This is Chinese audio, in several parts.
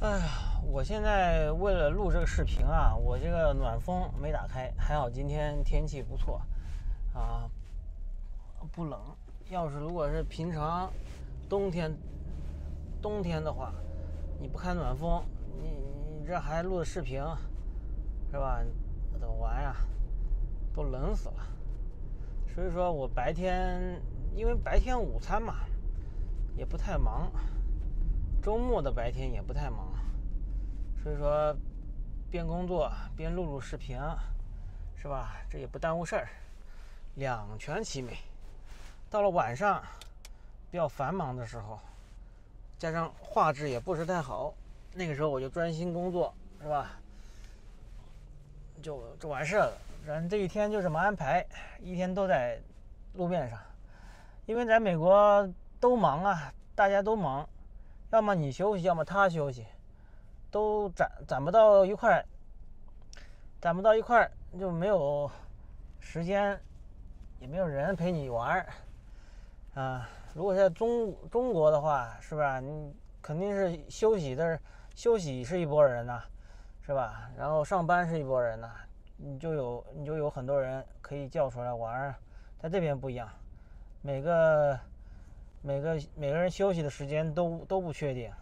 哎呀，我现在为了录这个视频啊，我这个暖风没打开，还好今天天气不错，啊，不冷。要是如果是平常冬天冬天的话，你不开暖风，你你这还录的视频，是吧？怎么玩呀？都冷死了。所以说我白天因为白天午餐嘛，也不太忙。周末的白天也不太忙，所以说边工作边录录视频，是吧？这也不耽误事儿，两全其美。到了晚上比较繁忙的时候，加上画质也不是太好，那个时候我就专心工作，是吧？就就完事儿了。反正这一天就这么安排，一天都在路面上，因为在美国都忙啊，大家都忙。要么你休息，要么他休息，都攒攒不到一块儿，攒不到一块儿就没有时间，也没有人陪你玩儿啊。如果在中中国的话，是吧？你肯定是休息的，休息是一拨人呐，是吧？然后上班是一拨人呐，你就有你就有很多人可以叫出来玩儿。在这边不一样，每个。每个每个人休息的时间都都不确定，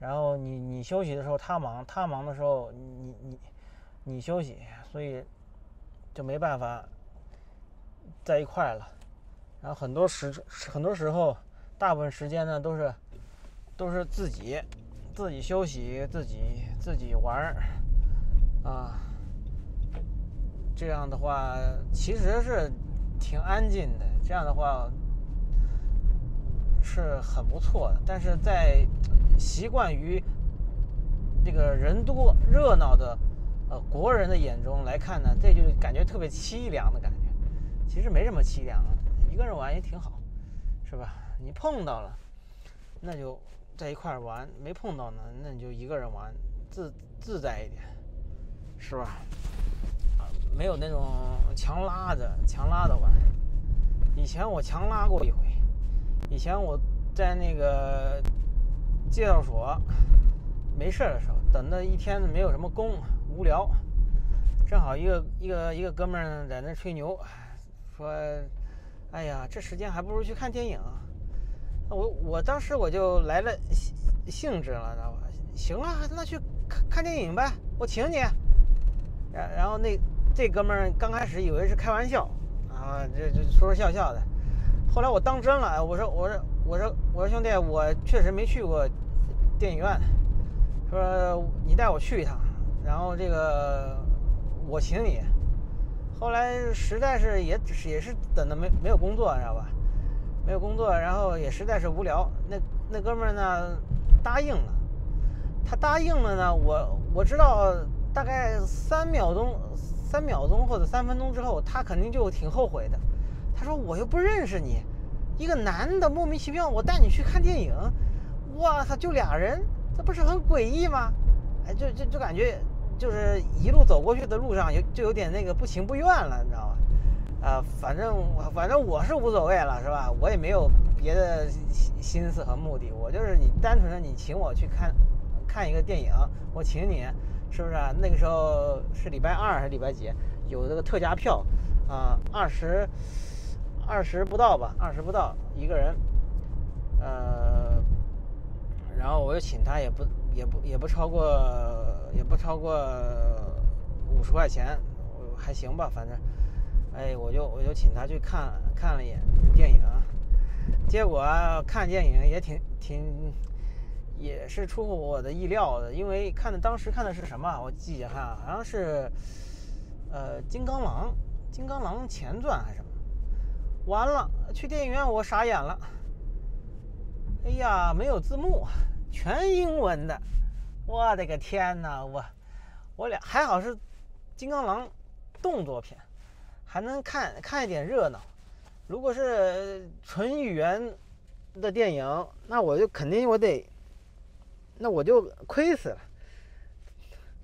然后你你休息的时候他忙，他忙的时候你你你休息，所以就没办法在一块了。然后很多时很多时候，大部分时间呢都是都是自己自己休息，自己自己玩儿啊。这样的话其实是挺安静的。这样的话。是很不错的，但是在习惯于这个人多热闹的呃国人的眼中来看呢，这就感觉特别凄凉的感觉。其实没什么凄凉，一个人玩也挺好，是吧？你碰到了，那就在一块玩；没碰到呢，那你就一个人玩，自自在一点，是吧？啊，没有那种强拉着强拉的玩。以前我强拉过一回。以前我在那个介绍所没事的时候，等的一天没有什么工，无聊，正好一个一个一个哥们儿在那吹牛，说：“哎呀，这时间还不如去看电影。”我我当时我就来了兴致了，知道吧？行啊，那去看看电影呗，我请你。然然后那这哥们儿刚开始以为是开玩笑啊，这这说说笑笑的。后来我当真了，我说我说我说我说兄弟，我确实没去过电影院，说你带我去一趟，然后这个我请你。后来实在是也只是也是等的没没有工作，知道吧？没有工作，然后也实在是无聊。那那哥们儿呢答应了，他答应了呢，我我知道大概三秒钟、三秒钟或者三分钟之后，他肯定就挺后悔的。他说：“我又不认识你，一个男的莫名其妙，我带你去看电影，哇操，就俩人，这不是很诡异吗？哎，就就就感觉就是一路走过去的路上有就有点那个不情不愿了，你知道吧？啊，反正我反正我是无所谓了，是吧？我也没有别的心思和目的，我就是你单纯的你请我去看看一个电影，我请你，是不是？那个时候是礼拜二还是礼拜几？有这个特价票啊，二十。”二十不到吧，二十不到一个人，呃，然后我就请他，也不也不也不超过也不超过五十块钱，还行吧，反正，哎，我就我就请他去看看了一眼电影，结果看电影也挺挺也是出乎我的意料的，因为看的当时看的是什么？我记下看，好像是呃《金刚狼》《金刚狼前传》还是什么？完了，去电影院我傻眼了。哎呀，没有字幕，全英文的。我的个天哪！我我俩还好是金刚狼动作片，还能看看一点热闹。如果是纯语言的电影，那我就肯定我得，那我就亏死了，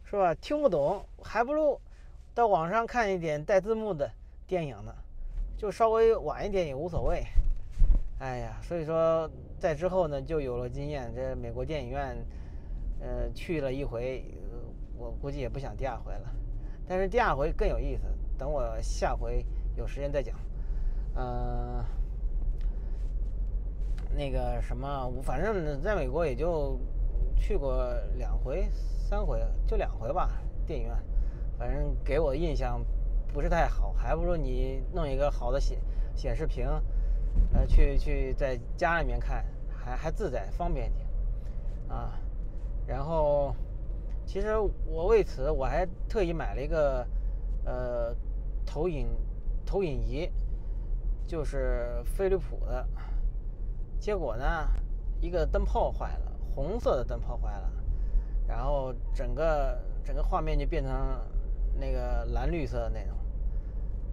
是吧？听不懂，还不如到网上看一点带字幕的电影呢。就稍微晚一点也无所谓，哎呀，所以说在之后呢，就有了经验。这美国电影院呃，去了一回，我估计也不想第二回了。但是第二回更有意思，等我下回有时间再讲。嗯，那个什么，反正在美国也就去过两回、三回，就两回吧。电影院，反正给我印象不是太好，还不如你弄一个好的显显示屏，呃，去去在家里面看，还还自在方便一点啊。然后，其实我为此我还特意买了一个呃投影投影仪，就是飞利浦的。结果呢，一个灯泡坏了，红色的灯泡坏了，然后整个整个画面就变成那个蓝绿色的那种。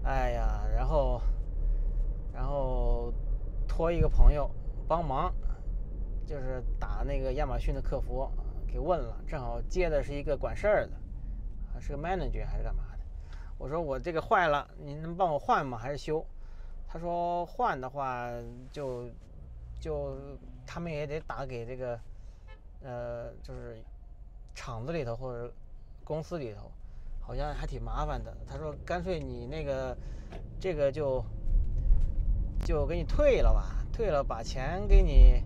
哎呀，然后然后托一个朋友帮忙，就是打那个亚马逊的客服。给问了，正好接的是一个管事儿的，还是个 manager 还是干嘛的？我说我这个坏了，你能帮我换吗？还是修？他说换的话就就他们也得打给这个呃，就是厂子里头或者公司里头，好像还挺麻烦的。他说干脆你那个这个就就给你退了吧，退了把钱给你，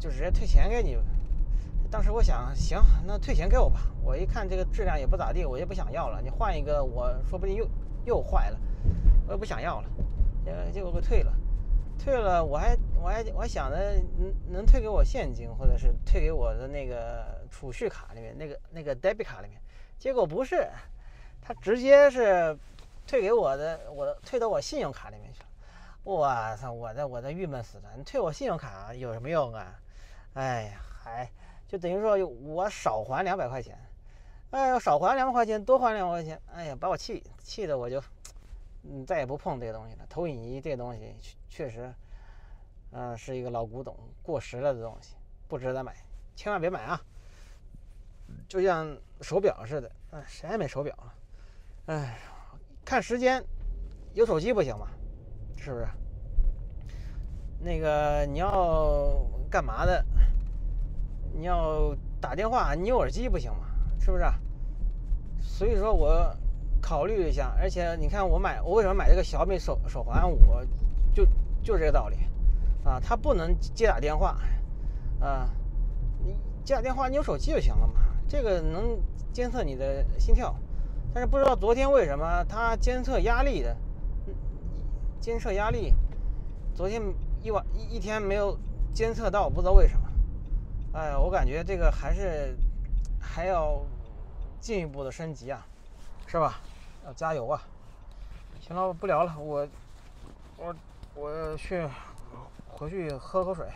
就直接退钱给你。当时我想，行，那退钱给我吧。我一看这个质量也不咋地，我也不想要了。你换一个，我说不定又又坏了，我也不想要了。呃，结果给退了，退了，我还我还我还想着能能退给我现金，或者是退给我的那个储蓄卡里面那个那个 debit 卡里面。结果不是，他直接是退给我的，我退到我信用卡里面去了。我操，我这我这郁闷死了！你退我信用卡有什么用啊？哎呀，还。就等于说，我少还两百块钱，哎，少还两百块钱，多还两百块钱，哎呀，把我气气的，我就嗯再也不碰这个东西了。投影仪这东西确实，嗯，是一个老古董，过时了的东西，不值得买，千万别买啊！就像手表似的，哎，谁还买手表啊？哎，看时间，有手机不行吗？是不是？那个你要干嘛的？你要打电话，你有耳机不行吗？是不是？所以说我考虑一下，而且你看我买，我为什么买这个小米手手环五，就就这个道理啊，它不能接打电话啊，你接打电话你有手机就行了嘛，这个能监测你的心跳，但是不知道昨天为什么它监测压力的，监测压力，昨天一晚一一天没有监测到，不知道为什么。哎，我感觉这个还是还要进一步的升级啊，是吧？要加油啊！行了，不聊了，我我我去回去喝口水。